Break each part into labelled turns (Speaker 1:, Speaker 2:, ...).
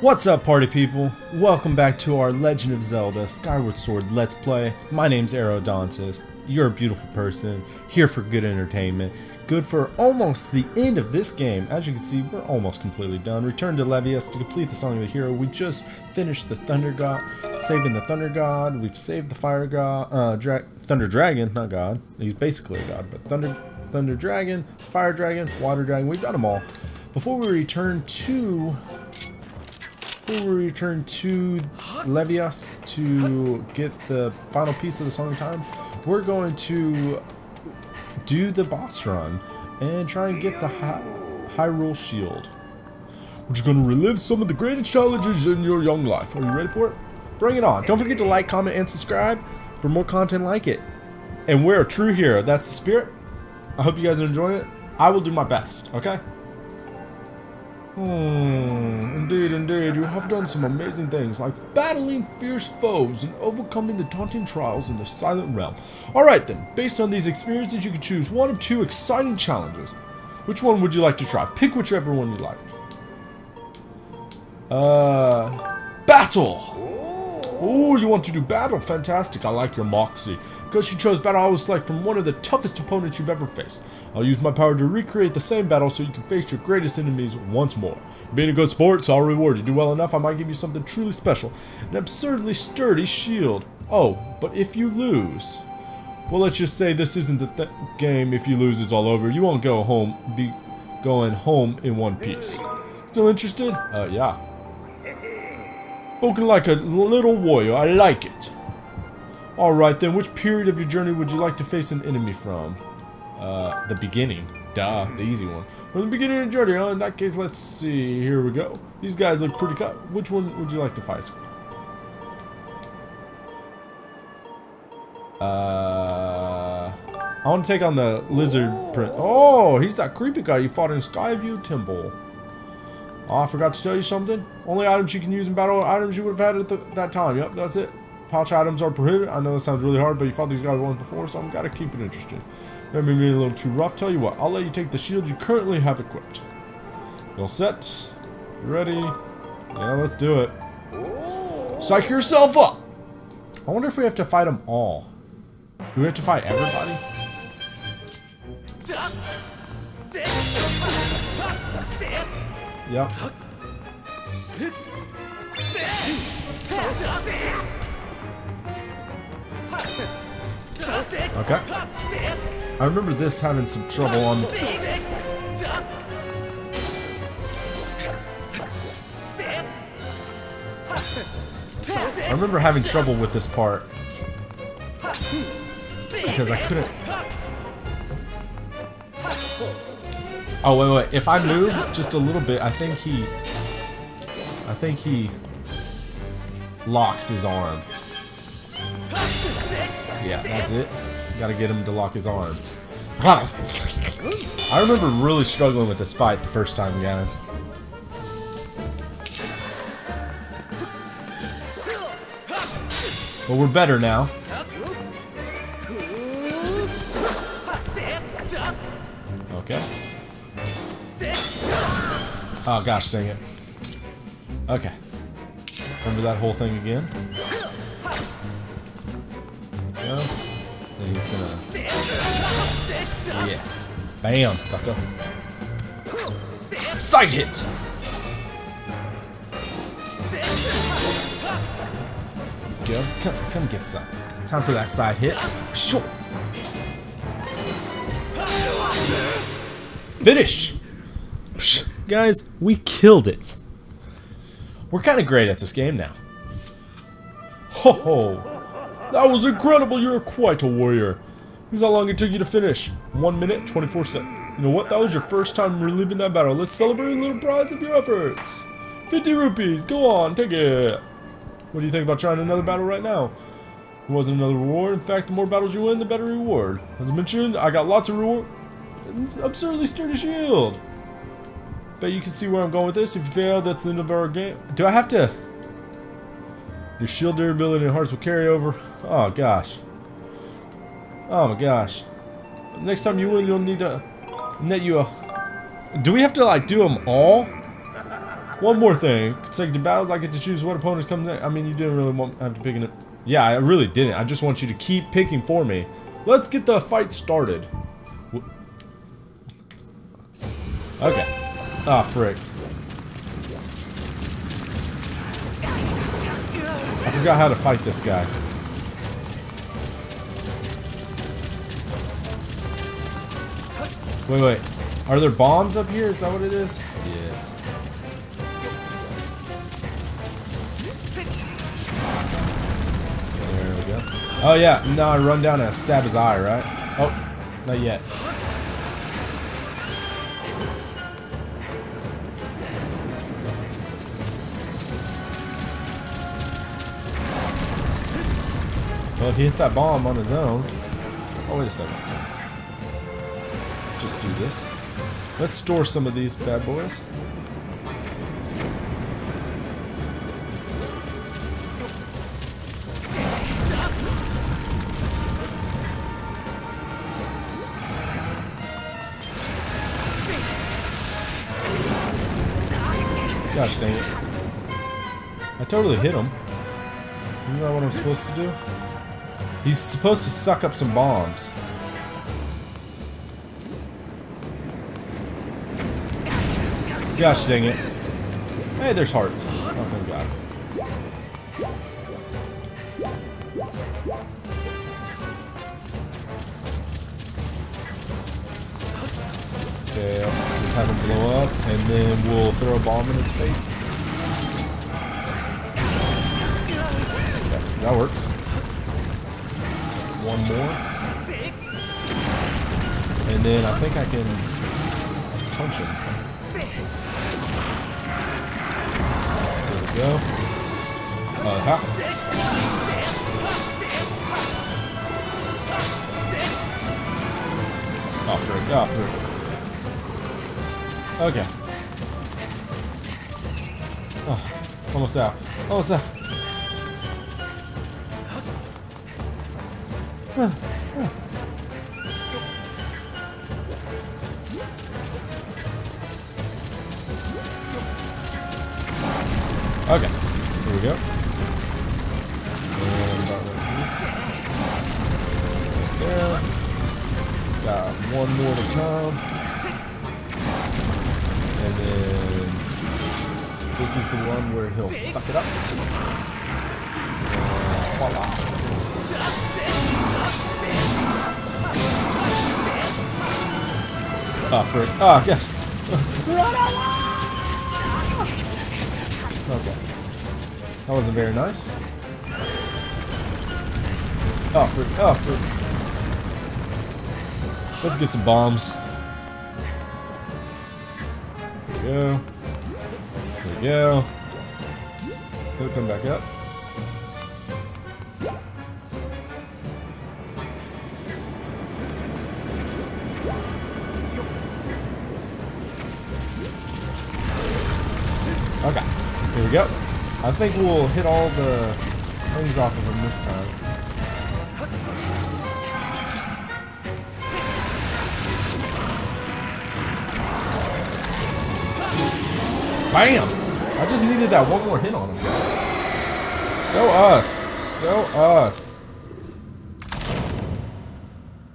Speaker 1: What's up party people? Welcome back to our Legend of Zelda Skyward Sword Let's Play. My name's AeroDontis. You're a beautiful person, here for good entertainment. Good for almost the end of this game. As you can see, we're almost completely done. Return to Levias to complete the Song of the Hero. We just finished the Thunder God, saving the Thunder God. We've saved the Fire God, uh, Dra Thunder Dragon, not God. He's basically a God, but Thunder, Thunder Dragon, Fire Dragon, Water Dragon. We've done them all. Before we return to we return to Levias to get the final piece of the Song of Time, we're going to do the boss run and try and get the Hy Hylian Shield. We're just going to relive some of the greatest challenges in your young life. Are you ready for it? Bring it on. Don't forget to like, comment, and subscribe for more content like it. And we're a true hero. That's the spirit. I hope you guys are enjoying it. I will do my best, okay? Hmm, indeed, indeed, you have done some amazing things, like battling fierce foes and overcoming the daunting trials in the Silent Realm. Alright then, based on these experiences, you can choose one of two exciting challenges. Which one would you like to try? Pick whichever one you like. Uh, battle! Oh, you want to do battle? Fantastic, I like your moxie. Because you chose battle, I will select from one of the toughest opponents you've ever faced. I'll use my power to recreate the same battle so you can face your greatest enemies once more. Being a good sport, so I'll reward you. Do well enough, I might give you something truly special. An absurdly sturdy shield. Oh, but if you lose... Well, let's just say this isn't the th game. If you lose, it's all over. You won't go home, be going home in one piece. Still interested? Uh, yeah. Spoken like a little warrior. I like it. Alright then, which period of your journey would you like to face an enemy from? Uh, the beginning. Duh, the easy one. From the beginning of the journey, huh? In that case, let's see. Here we go. These guys look pretty cut. Which one would you like to fight? Uh, I want to take on the lizard prince. Oh, he's that creepy guy you fought in Skyview Temple. Oh, I forgot to tell you something. Only items you can use in battle are items you would have had at the, that time. Yep, that's it. Pouch items are prohibited. I know this sounds really hard, but you fought these guys once before, so I'm gotta keep it interesting. Maybe being a little too rough. Tell you what, I'll let you take the shield you currently have equipped. You all set? Ready? Yeah, let's do it. Psych yourself up! I wonder if we have to fight them all. Do we have to fight everybody? Yep. Okay. I remember this having some trouble on... I remember having trouble with this part. Because I couldn't... Oh, wait, wait. If I move just a little bit, I think he... I think he locks his arm. Yeah, that's it. Gotta get him to lock his arm. I remember really struggling with this fight the first time, guys. But we're better now. Okay. Oh gosh, dang it. Okay. Remember that whole thing again? Go. Then he's gonna... Yes. Bam, sucker. Side hit! Go. Come, come get some. Time for that side hit. Sure. Finish! Psh, guys, we killed it. We're kind of great at this game now. Ho ho! That was incredible! You're quite a warrior. Here's how long it took you to finish. 1 minute, 24 seconds. You know what? That was your first time reliving that battle. Let's celebrate a little prize of your efforts. 50 rupees. Go on, take it. What do you think about trying another battle right now? It wasn't another reward. In fact, the more battles you win, the better reward. As I mentioned, I got lots of reward. Absurdly sturdy shield. Bet you can see where I'm going with this. If you fail, that's the end of our game. Do I have to... Your shield durability and hearts will carry over. Oh, gosh. Oh, my gosh. Next time you win, you'll need to net you a... Do we have to, like, do them all? One more thing. Consecutive battles, I get to choose what opponents come next. I mean, you didn't really want have to pick it. Yeah, I really didn't. I just want you to keep picking for me. Let's get the fight started. Okay. Ah, oh, frick. Forgot how to fight this guy. Wait, wait. Are there bombs up here? Is that what it is? Yes. There we go. Oh yeah, now I run down and stab his eye, right? Oh, not yet. Well, he hit that bomb on his own. Oh, wait a second. Just do this. Let's store some of these bad boys. Gosh dang it. I totally hit him. Isn't that what I'm supposed to do? He's supposed to suck up some bombs. Gosh dang it. Hey, there's hearts. Oh, thank God. Okay, just have him blow up, and then we'll throw a bomb in his face. That works one more. And then I think I can punch him. There we go. Uh -huh. Oh, frick. Okay. Oh, almost out. Almost out. Okay, here we go. Got one more to come. And then this is the one where he'll suck it up. And voila. Oh, frick. Oh, yes. okay. That wasn't very nice. Ah, oh, frick. Oh, ah, frick. Let's get some bombs. There we go. There we go. He'll come back up. I think we'll hit all the things off of him this time. Bam! I just needed that one more hit on him, guys. Go us! Go us!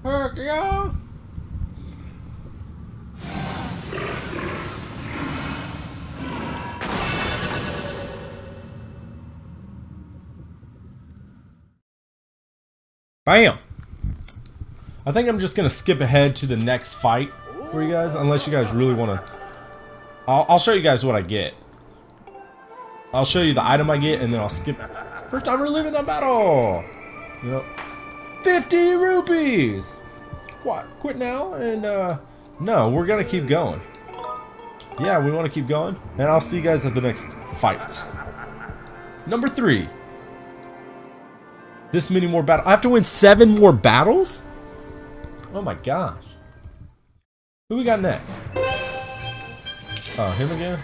Speaker 1: Heck yeah! Bam! I think I'm just gonna skip ahead to the next fight for you guys, unless you guys really want to... I'll, I'll show you guys what I get. I'll show you the item I get, and then I'll skip... First time reliving the battle! Know, 50 rupees! What? Quit now? And, uh... No, we're gonna keep going. Yeah, we want to keep going. And I'll see you guys at the next fight. Number three. This many more battles. I have to win seven more battles? Oh my gosh. Who we got next? Oh, him again?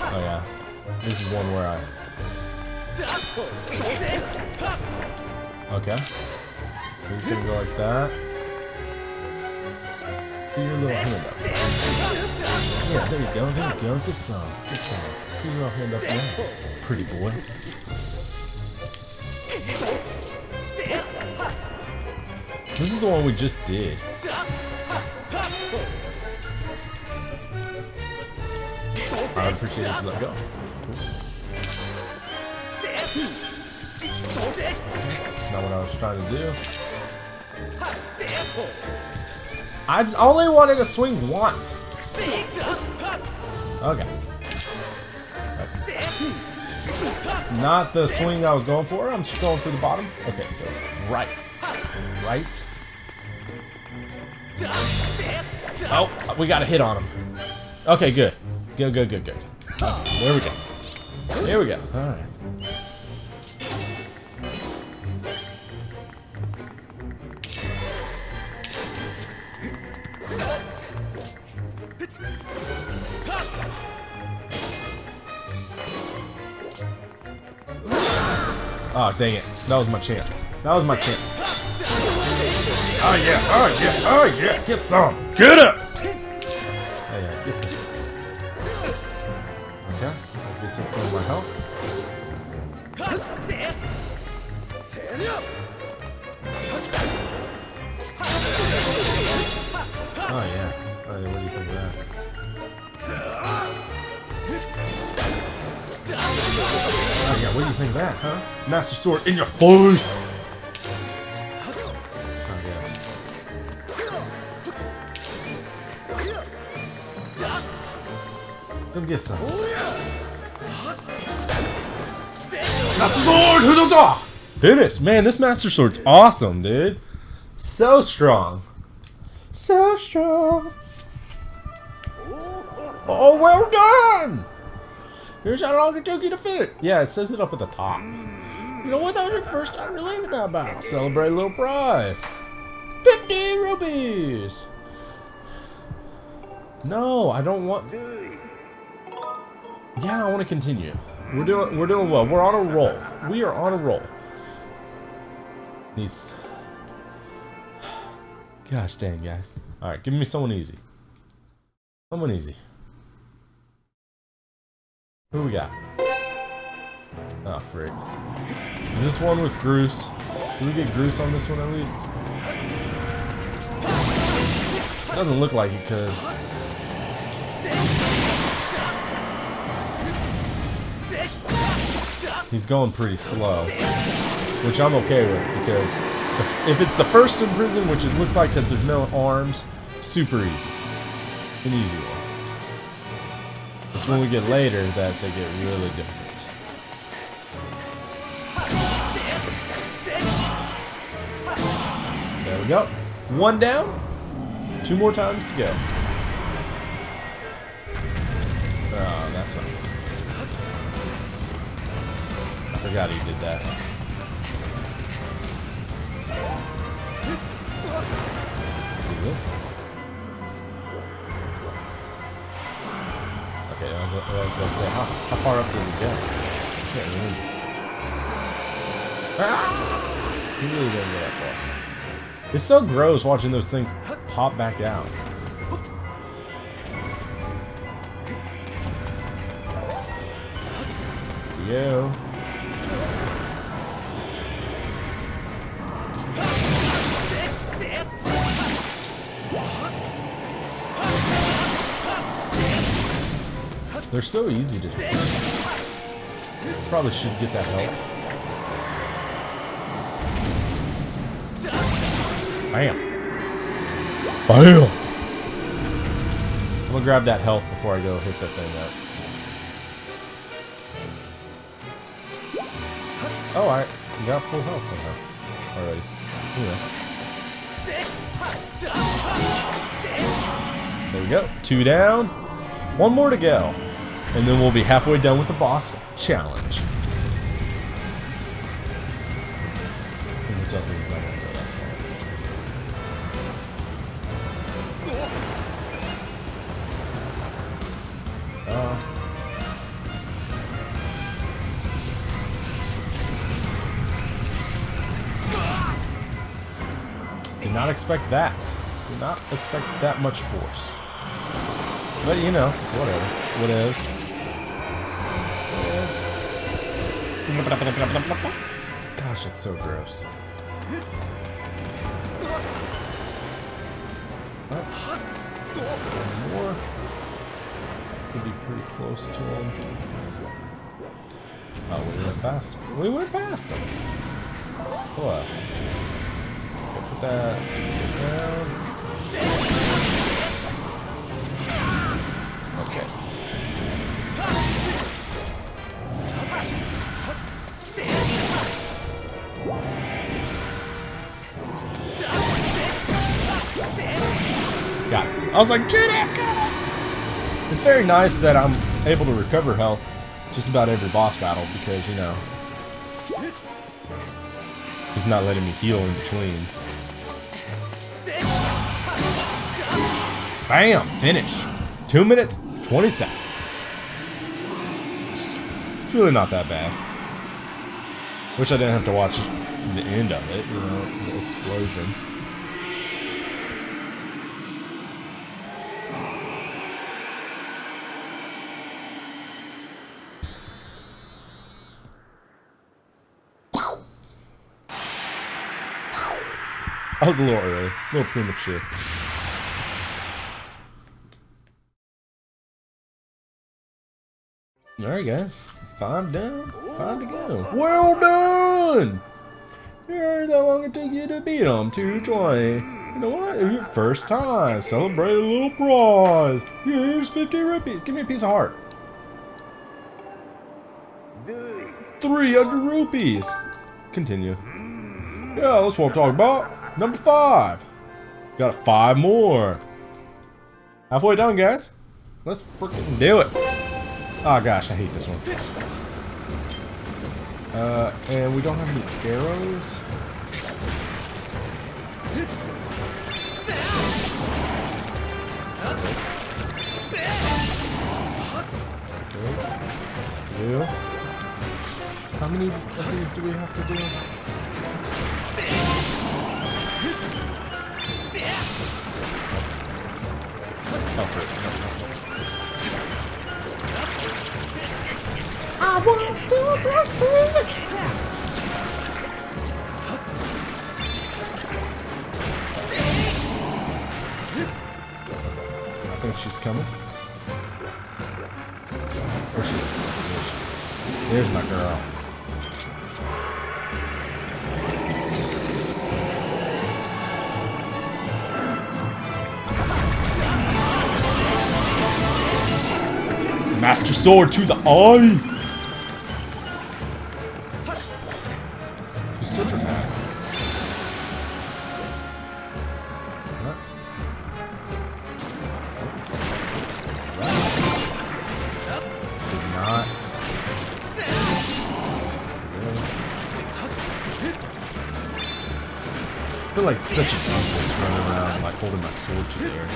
Speaker 1: Oh yeah. This is one where I... Okay. He's gonna go like that. Put your little hand. Yeah, there you go, there you go. Get some, get some. Put your little hand up there. Pretty boy. This is the one we just did. I appreciate it if you let go. Not what I was trying to do. I only wanted to swing once. Okay. Not the swing I was going for. I'm just going for the bottom. Okay, so right. Right. Oh, we got a hit on him. Okay, good. Good, good, good, good. Okay, there we go. There we go. Alright. Oh, dang it. That was my chance. That was my chance. Oh, yeah. Oh, yeah. Oh, yeah. Get some. Get up. Oh, yeah. Get the... Okay. I'll get take some of my health. Oh, yeah. Oh, yeah. What do you think of that? What do you think of that, huh? Master Sword in your face! Oh, yeah. Come get some. Master Sword! Huzota! Finish! Man, this Master Sword's awesome, dude. So strong. So strong. Oh, well done! Here's how long it took you to fit. it. Yeah, it says it up at the top. You know what? That was your first time relieving that battle. Celebrate a little prize. 50 rupees! No, I don't want... Yeah, I want to continue. We're doing we're doing well. We're on a roll. We are on a roll. These Gosh dang guys. Alright, give me someone easy. Someone easy. Who we got? Oh frick. Is this one with Groose? Can we get Groose on this one at least? Doesn't look like he could. He's going pretty slow, which I'm okay with because if, if it's the first Imprisoned, which it looks like because there's no arms, super easy, an easy one. When we get later that they get really difficult. There we go. One down. Two more times to go. Oh, that's not I forgot he did that. Do this. Was, I was gonna say, how, how far up does it go? I can't remember. Ah! He really didn't go that far. It's so gross watching those things pop back out. You. They're so easy to Probably should get that help. Bam. Bam! I'm gonna grab that health before I go hit that thing up. Oh, I got full health somehow. Already. Anyway. There we go. Two down. One more to go. And then we'll be halfway done with the boss challenge. Uh, did not expect that. Did not expect that much force. But you know, whatever. What else? Gosh, that's so gross. One more. Could be pretty close to him. Oh, we went past. We went past him. Plus. Put that down. I was like, get it! It's very nice that I'm able to recover health just about every boss battle because, you know, he's not letting me heal in between. Bam! Finish. Two minutes, 20 seconds. It's really not that bad. Wish I didn't have to watch the end of it, you know, the explosion. I was a little early, a little premature. Alright guys, five down, five to go. Well done! Here's how long it took you to beat them, 220. You know what? Your first time. Celebrate a little prize. Here's 50 rupees. Give me a piece of heart. 300 rupees. Continue. Yeah, that's what I'm talking about. Number five. Got five more. Halfway done, guys. Let's freaking do it. Oh gosh, I hate this one. Uh, and we don't have any arrows. Yeah. How many of these do we have to do? For I want to break I think she's coming. Where's she? There's my girl. Master Sword to the eye! I feel like such a doofus running around, like holding my sword to the air.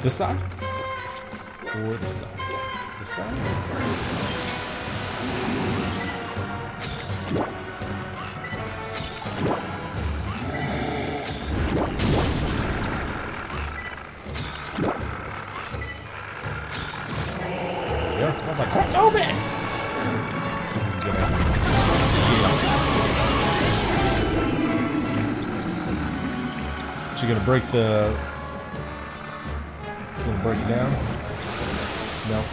Speaker 1: This side? Or this side? This side? This side? Yeah, gonna break the Gonna break it down? No.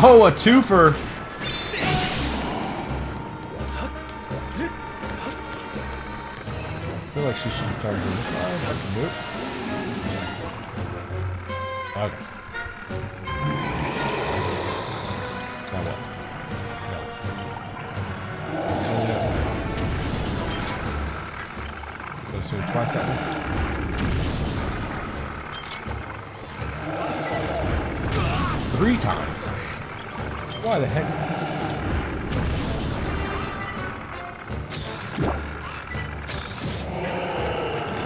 Speaker 1: Oh, a twofer! I feel like she should be targeting this side. Nope. Three times. Why the heck?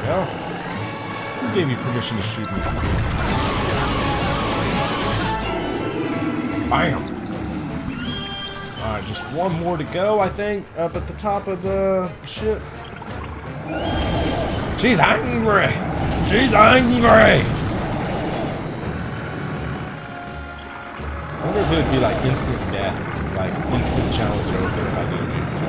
Speaker 1: Go. Who gave you permission to shoot me? Bam! Alright, just one more to go, I think, up at the top of the ship. She's angry! She's angry! I wonder if it would be like instant death, like instant challenge over if I to.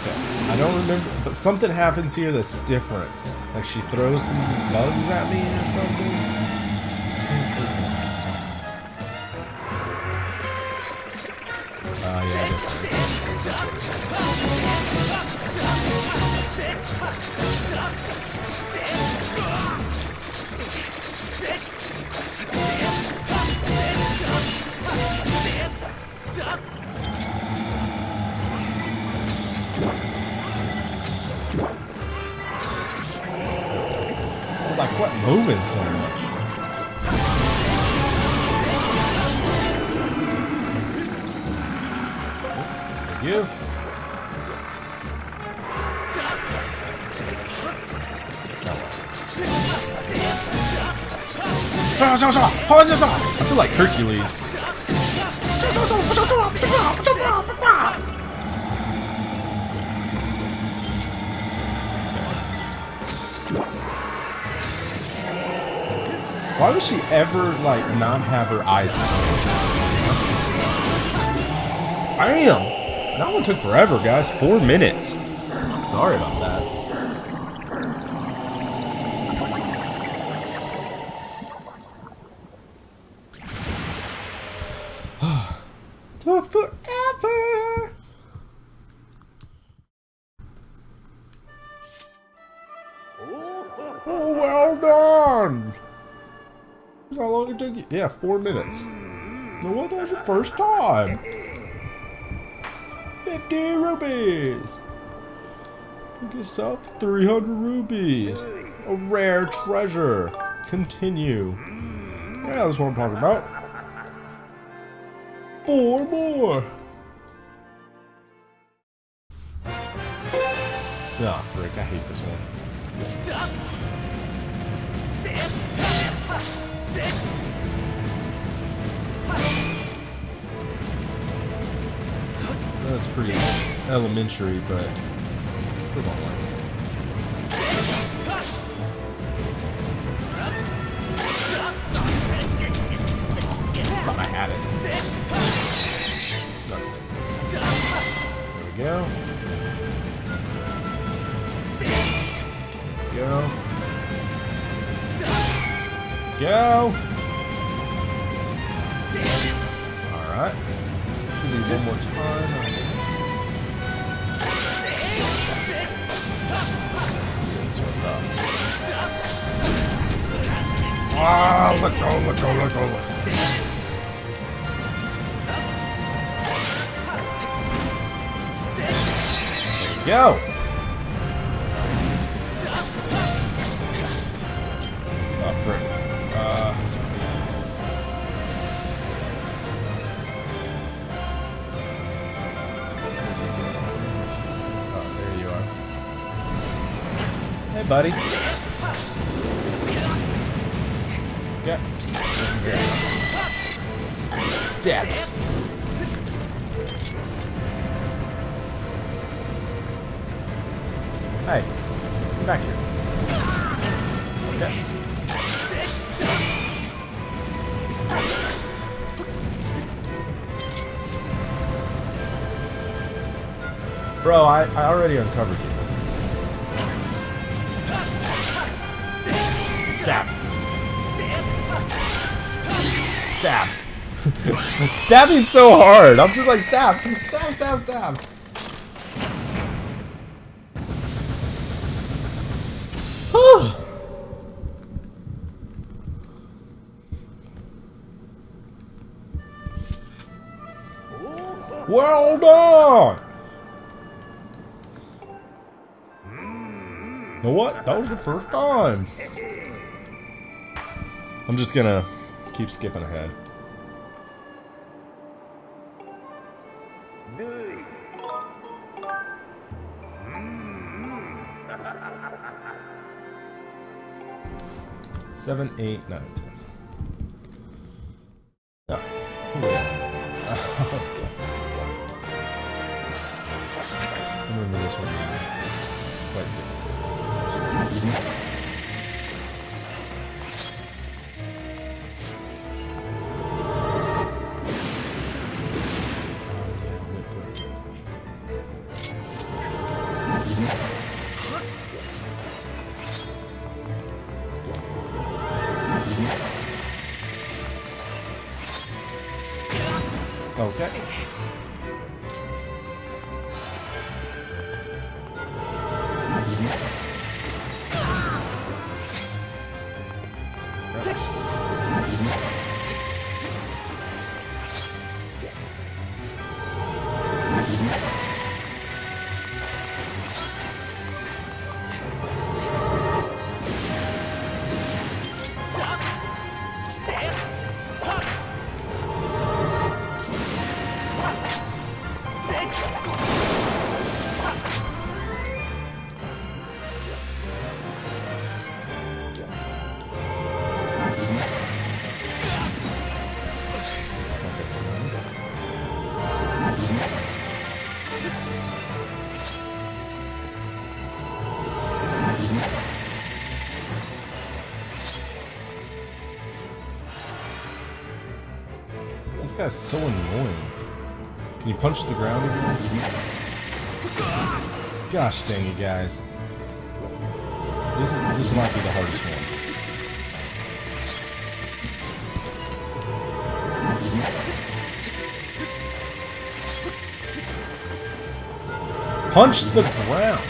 Speaker 1: Okay. I don't remember, but something happens here that's different. Like she throws some bugs at me or something. Moving so much? Thank you. I feel like Hercules. Why would she ever, like, not have her eyes? Bam! That one took forever, guys. Four minutes. I'm sorry about that. Yeah, four minutes. No, what? That was your first time. 50 rupees! Get yourself 300 rupees. A rare treasure. Continue. Yeah, that's what I'm talking about. Four more. Ah, frick, I hate this one. That's pretty elementary, but still don't like buddy. Okay. Stab. Hey, come back here. Bro, I, I already uncovered you. Stab. Stabbing so hard. I'm just like stab, stab, stab, stab. Well done. You know what? That was the first time. I'm just gonna Keep skipping ahead. Hmm. Seven, eight, nine, ten. This guy's so annoying. Can you punch the ground again? Gosh dang it, guys. This is this might be the hardest one. Punch the ground.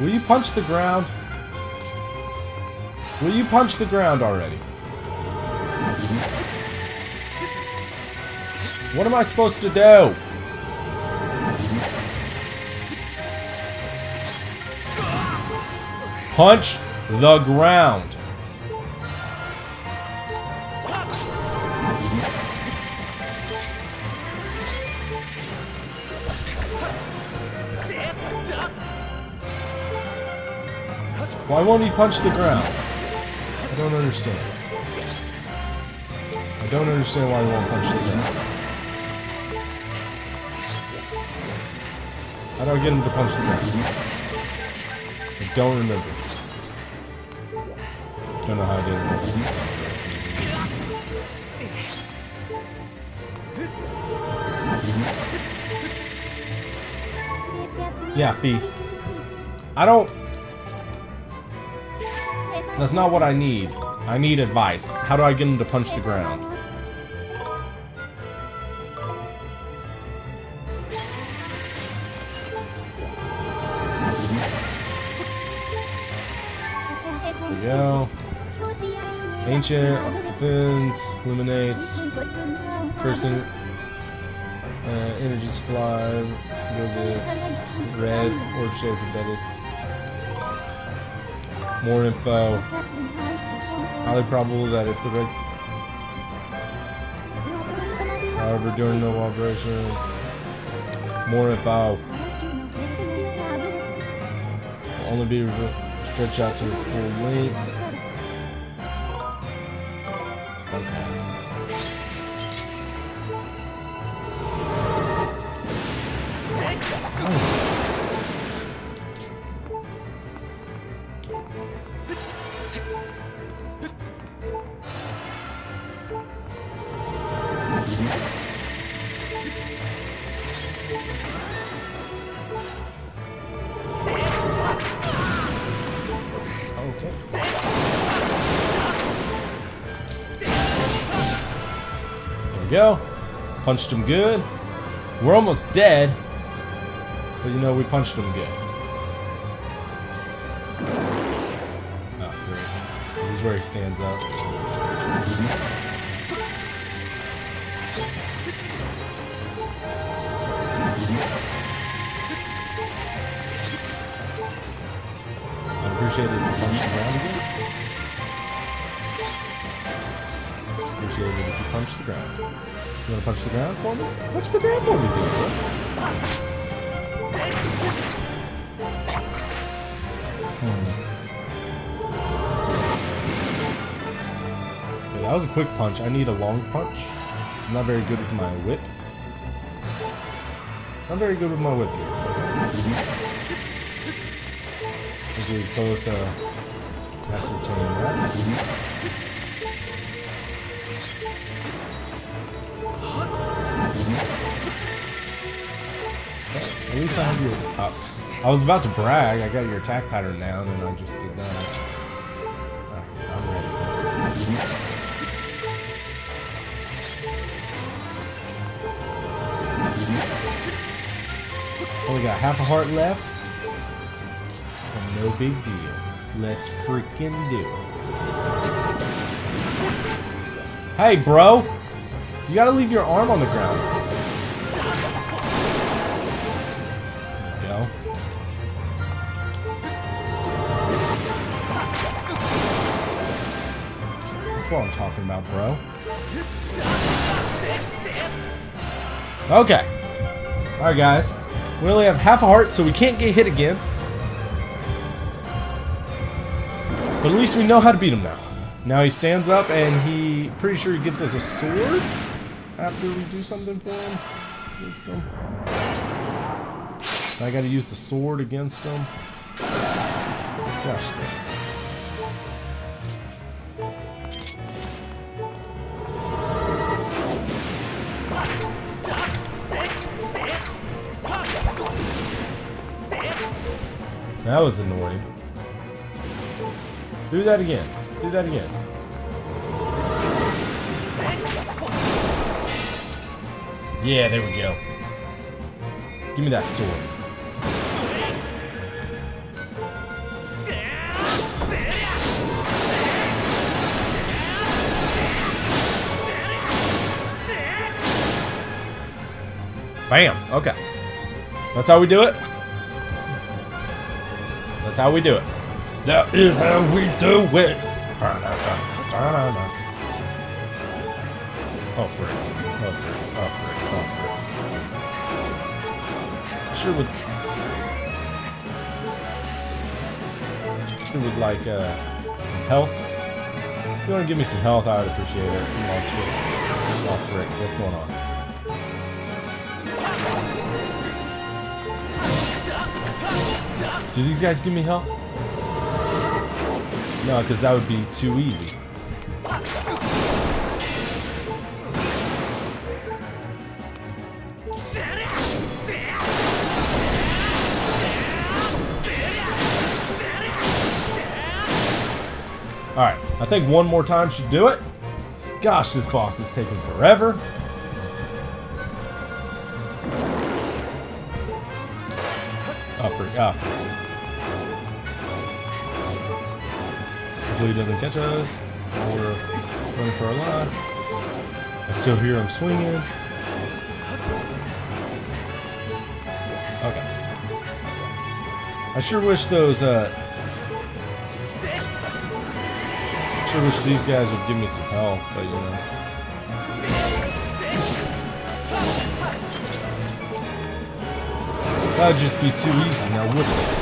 Speaker 1: Will you punch the ground? Will you punch the ground already? What am I supposed to do? Punch the ground. Why won't he punch the ground? I don't understand. I don't understand why he won't punch the ground. Do I get him to punch the ground? I don't remember. Don't know how I did it. Yeah, Fi. I don't... That's not what I need. I need advice. How do I get him to punch the ground? Ancient, offends, illuminates, person, uh, energy supply, visits, red, orb shaped embedded. More info. Highly probable that if the red. However, during no operation. More info. Will only be stretched out to full length. Go. Punched him good. We're almost dead. But you know, we punched him good. Oh, frick. This is where he stands up. I'd appreciate it punch the ground. You wanna punch the ground for me? Punch the ground for me, dude. Hmm. Okay, that was a quick punch. I need a long punch. I'm not very good with my whip. Not very good with my whip here. Think we both uh, ascertain that. At least I have your. Uh, I was about to brag. I got your attack pattern down, and I just did that. Uh, I'm ready. Only got half a heart left. No big deal. Let's freaking do it. Hey, bro! You gotta leave your arm on the ground. That's what I'm talking about, bro. Okay. Alright, guys. We only have half a heart, so we can't get hit again. But at least we know how to beat him now. Now he stands up and he, pretty sure he gives us a sword after we do something for him. I gotta use the sword against him. Gosh. That was annoying. Do that again. Do that again. Yeah, there we go. Give me that sword. Bam. Okay. That's how we do it. That's how we do it. That is how we do it. Oh frick. Oh frick. Oh frick. Oh frick. Sure would. Sure would like uh, some health. If you want to give me some health, I would appreciate it. Oh frick. What's going on? Do these guys give me health? No, because that would be too easy. Alright, I think one more time should do it. Gosh, this boss is taking forever. Oh, freak. Oh, freak. Hopefully he doesn't catch us. We're running for our life. I still hear him swinging. Okay. I sure wish those, uh... I Sure wish these guys would give me some health, but you know. That would just be too easy now, wouldn't it?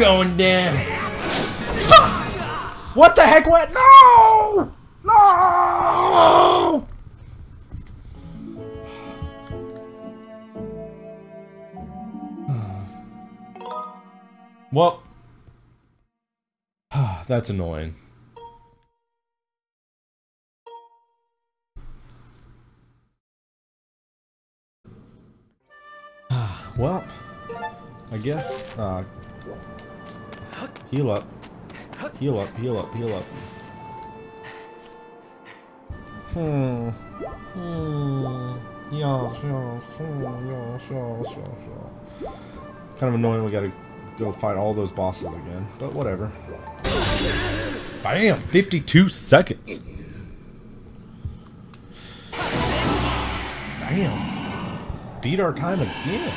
Speaker 1: Going down? what the heck went? No! No! Well, that's annoying. Well, I guess, uh, heal up. Heal up, heal up, heal up. Hmm. Hmm. Yes, yes, hmm, yes, yes, yes, yes. Kind of annoying we gotta go fight all those bosses again, but whatever. Bam! 52 seconds! Bam! Beat our time again!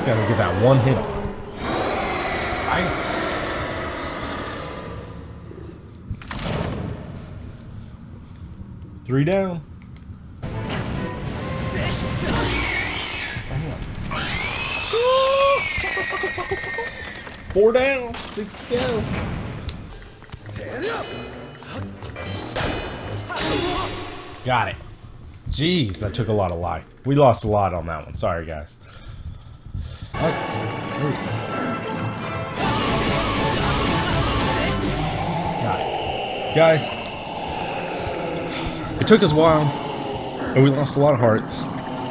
Speaker 1: Just gotta get that one hit off. Three down. Four down, six to go. Got it. Jeez, that took a lot of life. We lost a lot on that one. Sorry, guys. Got it. Guys, it took us a while, and we lost a lot of hearts.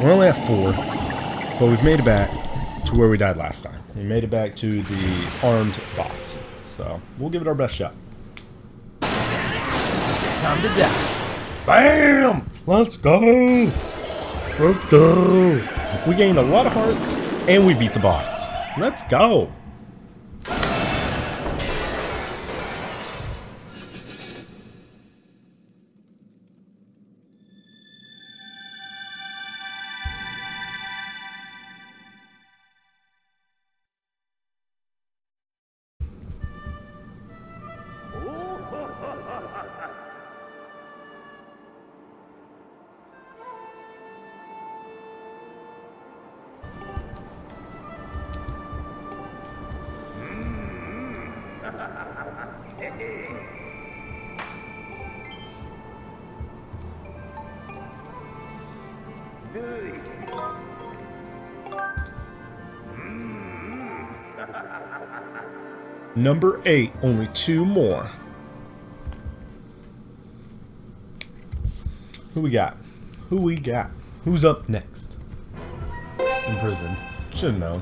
Speaker 1: We're only at four, but we've made it back to where we died last time. We made it back to the armed boss. So, we'll give it our best shot. Time to die. BAM! Let's go! Let's go! We gained a lot of hearts, and we beat the boss. Let's go! Number eight, only two more. Who we got? Who we got? Who's up next? Imprisoned. Should known.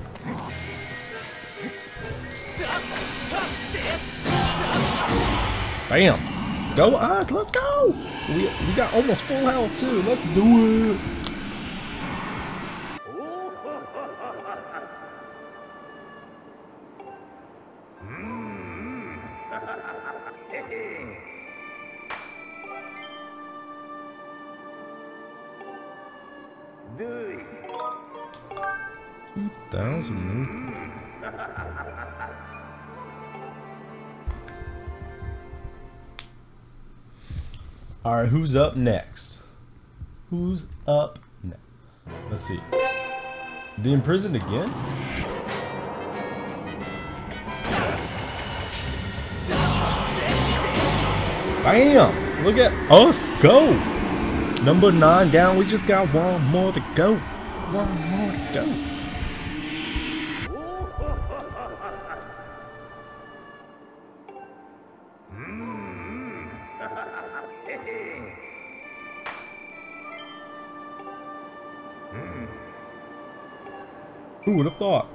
Speaker 1: Bam! Go us! Let's go! We, we got almost full health too. Let's do it! Right, who's up next? Who's up next? Let's see. The imprisoned again? Bam! Look at us go! Number nine down. We just got one more to go. One more to go. Who would have thought?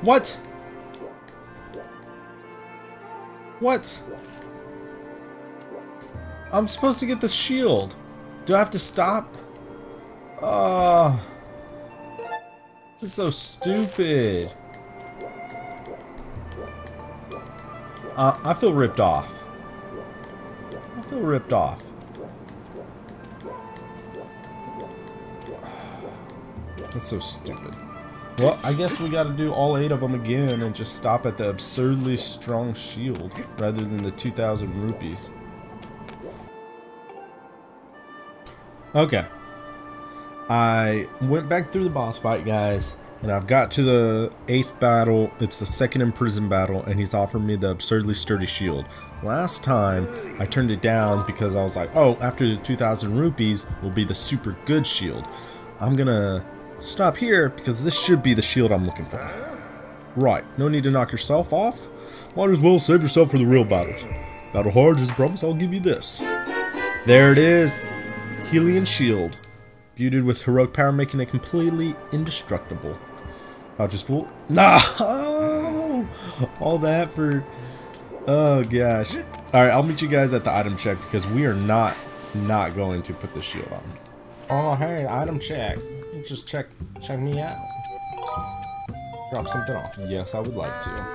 Speaker 1: What? What? I'm supposed to get the shield. Do I have to stop? Oh. This is so stupid. Uh, I feel ripped off. Ripped off. That's so stupid. Well, I guess we gotta do all eight of them again and just stop at the absurdly strong shield rather than the 2,000 rupees. Okay. I went back through the boss fight, guys, and I've got to the eighth battle. It's the second imprisoned battle, and he's offered me the absurdly sturdy shield. Last time, I turned it down because I was like, oh, after the 2,000 rupees will be the super good shield. I'm gonna Stop here, because this should be the shield I'm looking for. Right, no need to knock yourself off. Might as well save yourself for the real battles. Battle hard, as promise, I'll give you this. There it is. Hylian Shield. Beauted with heroic power, making it completely indestructible. Is full. Nah! All that for... Oh, gosh. Alright, I'll meet you guys at the item check, because we are not, not going to put the shield on. Oh, hey, item check just check check me out. Drop something off. Yes, I would like to.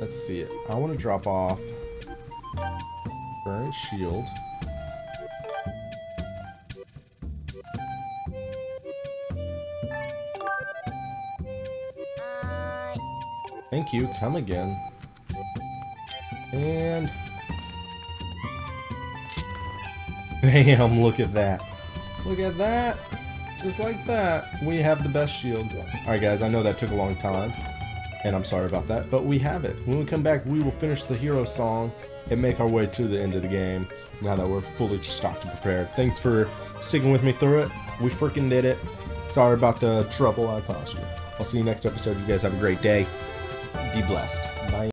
Speaker 1: Let's see it. I want to drop off Burnt Shield. Thank you. Come again. And... Bam, look at that. Look at that. Just like that. We have the best shield. Alright guys, I know that took a long time. And I'm sorry about that, but we have it. When we come back, we will finish the hero song and make our way to the end of the game now that we're fully stocked and prepared. Thanks for sticking with me through it. We freaking did it. Sorry about the trouble I caused you. I'll see you next episode. You guys have a great day. Be blessed.